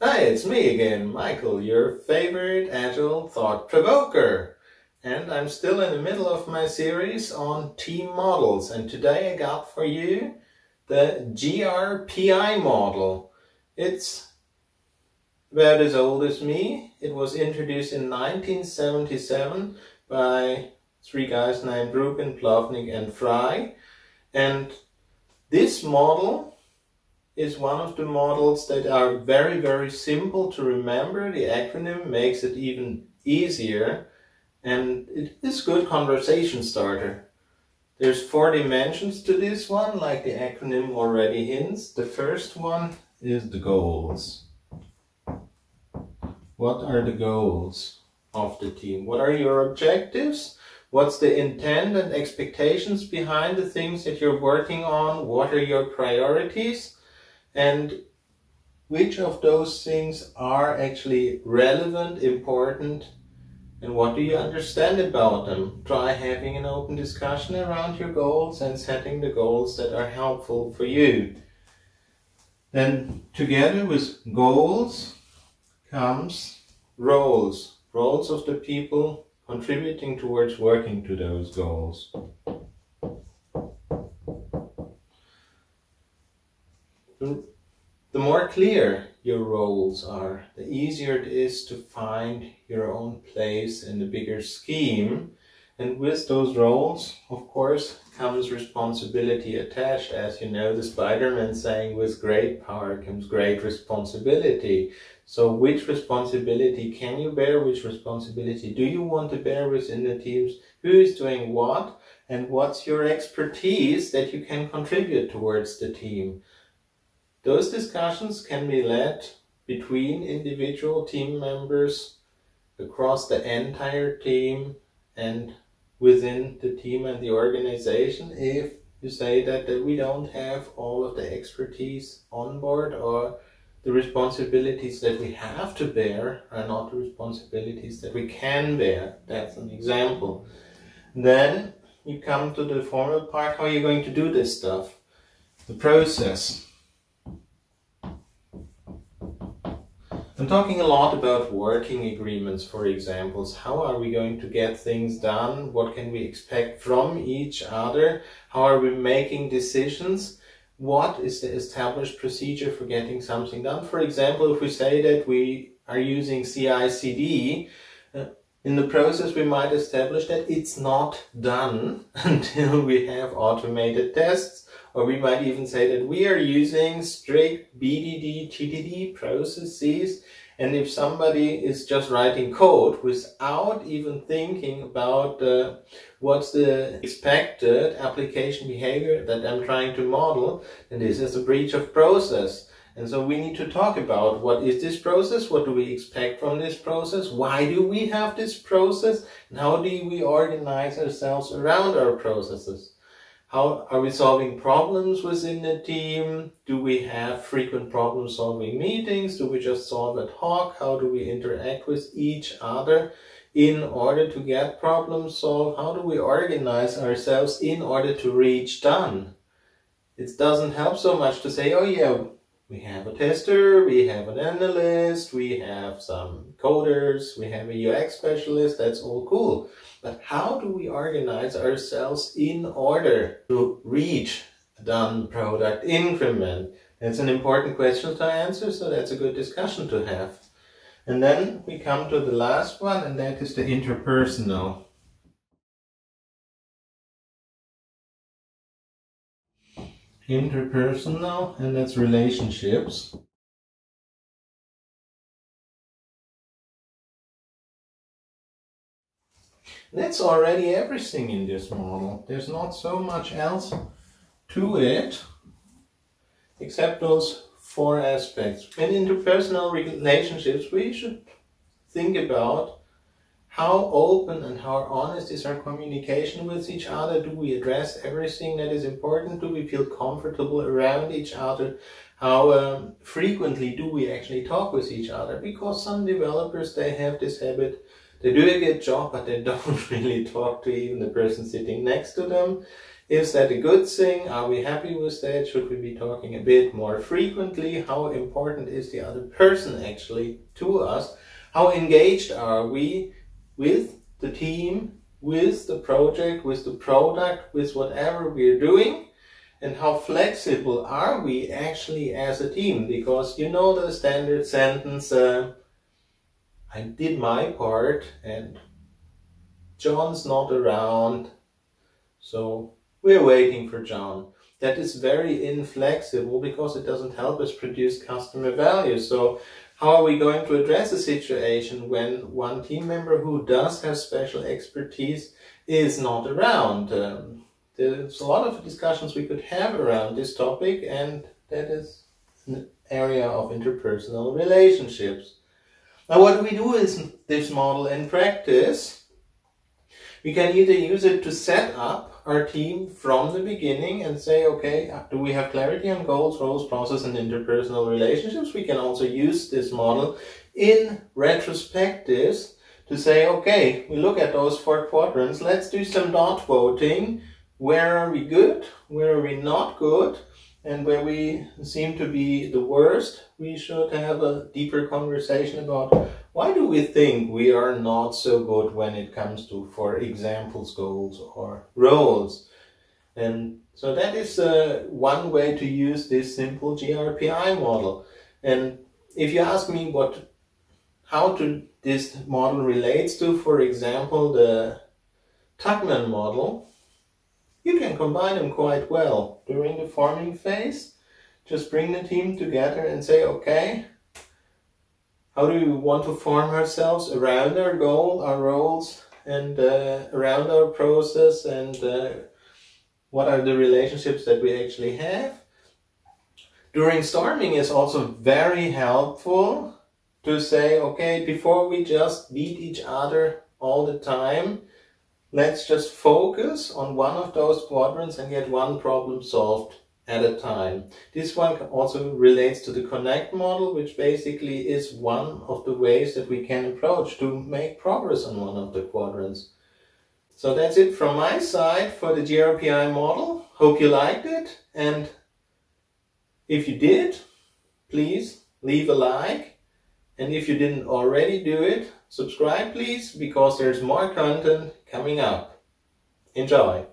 Hi, it's me again, Michael, your favorite Agile thought provoker. And I'm still in the middle of my series on team models. And today I got for you the GRPI model. It's about as old as me. It was introduced in 1977 by three guys named Rubin, Plovnick and Fry. And this model is one of the models that are very, very simple to remember. The acronym makes it even easier and it is good conversation starter. There's four dimensions to this one, like the acronym already hints. The first one is the goals. What are the goals of the team? What are your objectives? What's the intent and expectations behind the things that you're working on? What are your priorities? And which of those things are actually relevant, important, and what do you understand about them? Try having an open discussion around your goals and setting the goals that are helpful for you. Then together with goals comes roles, roles of the people contributing towards working to those goals. The more clear your roles are, the easier it is to find your own place in the bigger scheme. And with those roles, of course, comes responsibility attached. As you know, the Spider-Man saying, with great power comes great responsibility. So which responsibility can you bear? Which responsibility do you want to bear within the teams? Who is doing what? And what's your expertise that you can contribute towards the team? Those discussions can be led between individual team members across the entire team and within the team and the organization if you say that, that we don't have all of the expertise on board or the responsibilities that we have to bear are not the responsibilities that we can bear. That's an example. Then you come to the formal part, how are you going to do this stuff? The process. I'm talking a lot about working agreements, for examples. How are we going to get things done? What can we expect from each other? How are we making decisions? What is the established procedure for getting something done? For example, if we say that we are using CI/CD, uh, in the process we might establish that it's not done until we have automated tests or we might even say that we are using strict BDD, TDD processes. And if somebody is just writing code without even thinking about uh, what's the expected application behavior that I'm trying to model, then this is a breach of process. And so we need to talk about what is this process? What do we expect from this process? Why do we have this process? And how do we organize ourselves around our processes? How are we solving problems within the team? Do we have frequent problem solving meetings? Do we just solve ad hoc? How do we interact with each other in order to get problems solved? How do we organize ourselves in order to reach done? It doesn't help so much to say, oh yeah, we have a tester, we have an analyst, we have some coders, we have a UX specialist, that's all cool. But how do we organize ourselves in order to reach a done product increment? That's an important question to answer, so that's a good discussion to have. And then we come to the last one, and that is the interpersonal. Interpersonal and that's relationships. That's already everything in this model. There's not so much else to it except those four aspects. In interpersonal relationships, we should think about how open and how honest is our communication with each other? Do we address everything that is important? Do we feel comfortable around each other? How um, frequently do we actually talk with each other? Because some developers, they have this habit, they do a good job, but they don't really talk to even the person sitting next to them. Is that a good thing? Are we happy with that? Should we be talking a bit more frequently? How important is the other person actually to us? How engaged are we with the team, with the project, with the product, with whatever we're doing? And how flexible are we actually as a team? Because you know the standard sentence, uh, I did my part and John's not around, so we're waiting for John. That is very inflexible because it doesn't help us produce customer value. So how are we going to address a situation when one team member who does have special expertise is not around? Um, there's a lot of discussions we could have around this topic and that is an area of interpersonal relationships. Now what we do with this model in practice? We can either use it to set up our team from the beginning and say, okay, do we have clarity on goals, roles, process, and interpersonal relationships? We can also use this model in retrospectives to say, okay, we look at those four quadrants, let's do some dot voting. Where are we good? Where are we not good? And where we seem to be the worst, we should have a deeper conversation about why do we think we are not so good when it comes to, for examples, goals or roles? And so that is uh, one way to use this simple GRPI model. And if you ask me what, how to this model relates to, for example, the Tuckman model, you can combine them quite well. During the forming phase, just bring the team together and say, okay, how do we want to form ourselves around our goal, our roles, and uh, around our process, and uh, what are the relationships that we actually have. During storming is also very helpful to say, okay, before we just beat each other all the time, let's just focus on one of those quadrants and get one problem solved at a time. This one also relates to the connect model, which basically is one of the ways that we can approach to make progress on one of the quadrants. So that's it from my side for the GRPI model. Hope you liked it. And if you did, please leave a like. And if you didn't already do it, subscribe please, because there's more content coming up. Enjoy!